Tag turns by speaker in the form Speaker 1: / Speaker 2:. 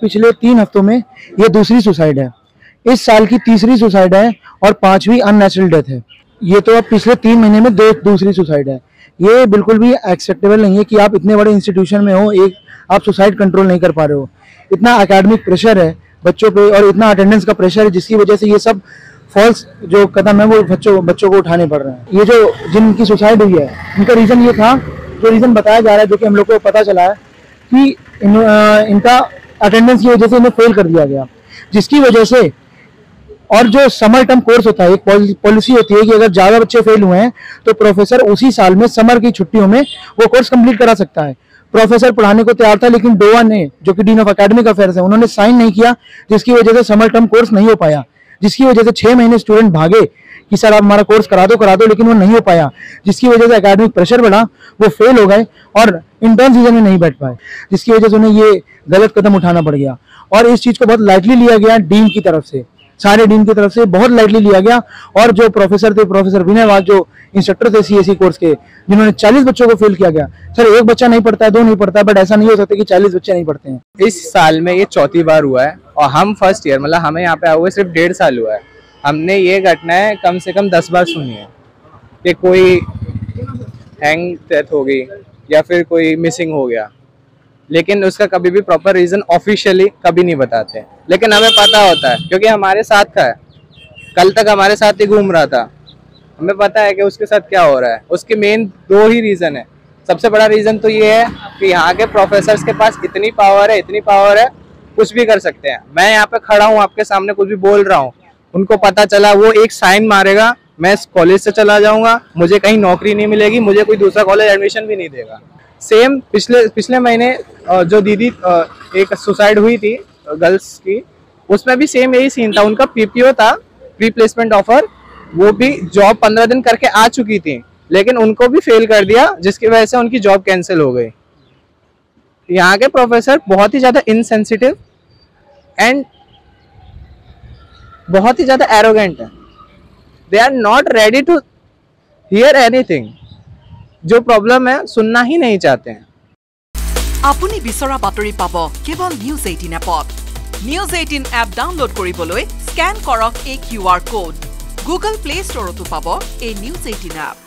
Speaker 1: पिछले तीन हफ्तों में ये दूसरी सुसाइड है। इस साल की तीसरी सुसाइड है और पांचवी अननेचुरल डेथ है। ये तो अब पिछले तीन महीने में दो दूसरी सुसाइड है। ये बिल्कुल भी एक्सेप्टेबल नहीं है कि आप इतने बड़े इंस्टीट्यूशन में हो एक आप सुसाइड कंट्रोल नहीं कर पा रहे हो। इतना एकेडमिक प्रेशर है बच्चों पे और इतना अटेंडेंस का प्रेशर है जिसकी वजह से ये सब फॉल्स जो कदम है वो बच्चों बच्चों को उठाने पड़ रहे हैं। ये जो जिनकी सुसाइड हुई है इनका रीजन ये था जो रीजन बताया जा रहा है जो कि हम लोग को पता चला है कि इन, आ, इनका अटेंडेंस की वजह से इन्हें फेल कर दिया गया। जिसकी वजह से और जो समर टर्म कोर्स होता है, एक पॉलिसी होती है कि अगर ज़्यादा बच्चे फेल हुए हैं तो प्रोफेसर उसी साल में समर की छुट्टियों में वो कोर्स कंप्लीट करा सकता है। प्रोफेसर पढ़ाने को तैयार था, लेकिन डोवा ने जो कि डीन ऑफ़ अकेडमिक अफेयर्स है, उन्होंने साइन नहीं किया, जिसकी वजह से समर टर्म कोर्स नहीं हो पाया। जिसकी वजह से छह महीने स्टूडेंट भागे कि सर आप हमारा कोर्स करा दो करा दो, लेकिन वो नहीं हो पाया। जिसकी वजह से एकेडमिक प्रेशर बढ़ा, वो फेल हो गए और इंटर्न सीज़न में नहीं बैठ पाए। जिसकी वजह से उन्हें ये गलत कदम उठाना पड़ गया। और इस चीज़ को बहुत लाइटली लिया गया डीन की तरफ़ से। सारे डीन की तरफ़ से बहुत लाइटली लिया गया। और जो प्रोफेसर थे प्रोफेसर विनय वाज जो इंस्ट्रक्टर थे सीएससी कोर्स के, जिन्होंने 40 बच्चों को फेल किया गया। सर, एक बच्चा नहीं पढ़ता है दो नहीं पढ़ता बट ऐसा नहीं हो सकता कि 40 बच्चे नहीं पढ़ते हैं।
Speaker 2: इस साल में ये चौथी बार हुआ है। और हम फ़र्स्ट ईयर मतलब हमें यहाँ पे आए हुए सिर्फ़ डेढ़ साल हुआ है। हमने ये घटनाएँ कम से कम दस बार सुनी है कि कोई हैंग डेथ हो गई या फिर कोई मिसिंग हो गया। लेकिन उसका कभी भी प्रॉपर रीजन ऑफिशियली कभी नहीं बताते। लेकिन हमें पता होता है, क्योंकि हमारे साथ का है। कल तक हमारे साथ ही घूम रहा था। हमें पता है कि उसके साथ क्या हो रहा है। उसके मेन दो ही रीजन है। सबसे बड़ा रीजन तो ये है कि यहाँ के प्रोफेसर के पास इतनी पावर है, इतनी पावर है कुछ भी कर सकते हैं। मैं यहाँ पे खड़ा हूँ, आपके सामने कुछ भी बोल रहा हूँ। उनको पता चला, वो एक साइन मारेगा, मैं इस कॉलेज से चला जाऊँगा, मुझे कहीं नौकरी नहीं मिलेगी, मुझे कोई दूसरा कॉलेज एडमिशन भी नहीं देगा। सेम पिछले पिछले महीने जो दीदी एक सुसाइड हुई थी गर्ल्स की, उसमें भी सेम यही सीन था। उनका पीपीओ था प्री प्लेसमेंट ऑफ़र वो भी जॉब पंद्रह दिन करके आ चुकी थी, लेकिन उनको भी फेल कर दिया, जिसकी वजह से उनकी जॉब कैंसिल हो गई। यहाँ के प्रोफेसर बहुत ही ज़्यादा इनसेंसिटिव एंड बहुत ही ज़्यादा एरोगेंट है they are not ready to hear anything जो प्रॉब्लम है सुनना ही नहीं चाहते हैं
Speaker 3: আপুনি বিচৰা বাতৰি পাব কেৱল নিউজ এইটিন এপত নিউজ এইটিন এপ ডাউনলোড কৰিবলৈ স্কেন কৰক এই Q R code Google Play ষ্টৰতো পাব এই নিউজ এইটিন এপ